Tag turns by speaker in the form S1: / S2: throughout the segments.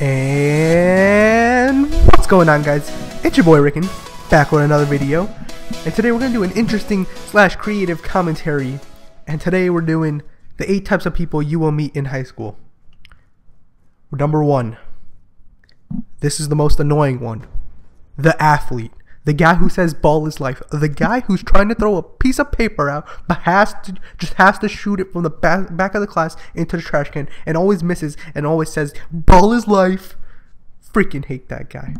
S1: And what's going on guys? It's your boy Rickon, back with another video. And today we're going to do an interesting slash creative commentary. And today we're doing the 8 types of people you will meet in high school. Number 1. This is the most annoying one. The athlete. The guy who says ball is life. The guy who's trying to throw a piece of paper out, but has to just has to shoot it from the back, back of the class into the trash can and always misses and always says ball is life. Freaking hate that guy.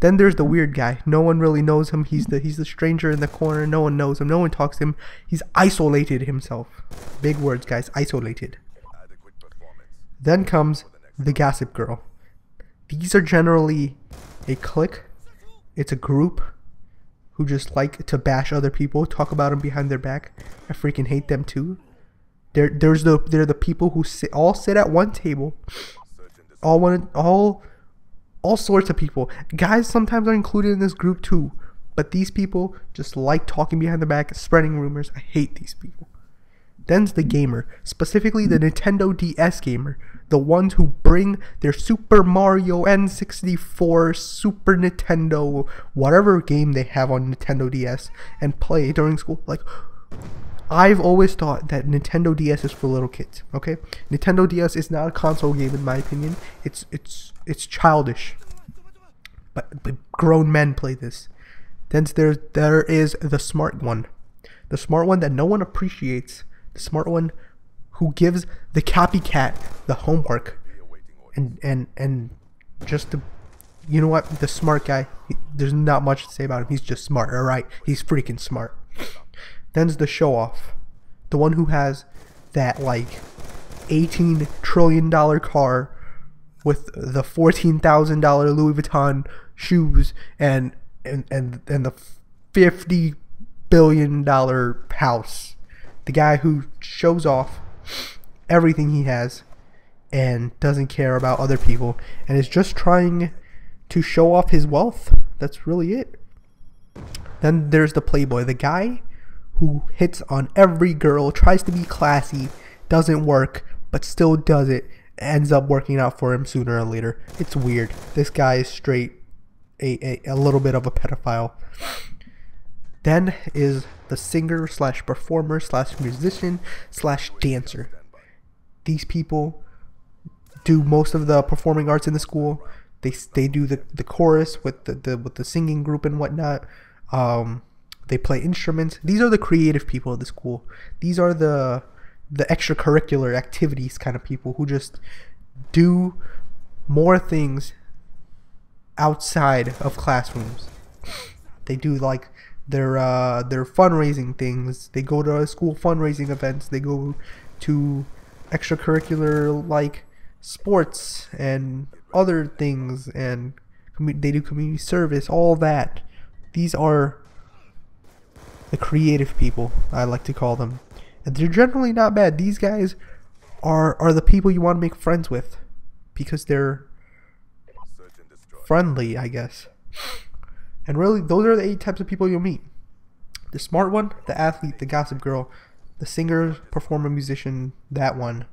S1: Then there's the weird guy. No one really knows him. He's the he's the stranger in the corner. No one knows him. No one talks to him. He's isolated himself. Big words, guys. Isolated. Then comes the gossip girl. These are generally a clique it's a group who just like to bash other people, talk about them behind their back. I freaking hate them too. There, there's the they're the people who sit all sit at one table, all one all all sorts of people. Guys sometimes are included in this group too, but these people just like talking behind the back, spreading rumors. I hate these people. Then's the gamer, specifically the Nintendo DS gamer, the ones who bring their Super Mario N64, Super Nintendo, whatever game they have on Nintendo DS and play during school. Like, I've always thought that Nintendo DS is for little kids. Okay, Nintendo DS is not a console game in my opinion. It's it's it's childish. But, but grown men play this. Then there there is the smart one, the smart one that no one appreciates smart one who gives the copycat the homework. And and and just the you know what? The smart guy he, there's not much to say about him. He's just smart all right? He's freaking smart. Then's the show off the one who has that like 18 trillion dollar car with the $14,000 Louis Vuitton shoes and and and, and the 50 billion dollar house the guy who shows off everything he has and doesn't care about other people and is just trying to show off his wealth. That's really it. Then there's the playboy, the guy who hits on every girl, tries to be classy, doesn't work, but still does it, ends up working out for him sooner or later. It's weird. This guy is straight a, a, a little bit of a pedophile. Then is the singer slash performer slash musician slash dancer. These people do most of the performing arts in the school. They they do the, the chorus with the, the with the singing group and whatnot. Um, they play instruments. These are the creative people of the school. These are the the extracurricular activities kind of people who just do more things outside of classrooms. They do like their uh, their fundraising things. They go to school fundraising events. They go to extracurricular like sports and other things, and they do community service. All that. These are the creative people. I like to call them, and they're generally not bad. These guys are are the people you want to make friends with because they're friendly, I guess. And really, those are the eight types of people you'll meet the smart one, the athlete, the gossip girl, the singer, performer, musician, that one,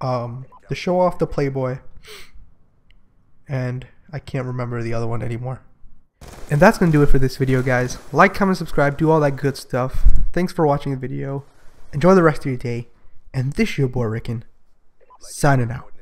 S1: um, the show off, the playboy, and I can't remember the other one anymore. And that's going to do it for this video, guys. Like, comment, subscribe, do all that good stuff. Thanks for watching the video. Enjoy the rest of your day. And this is your boy Ricken, signing out.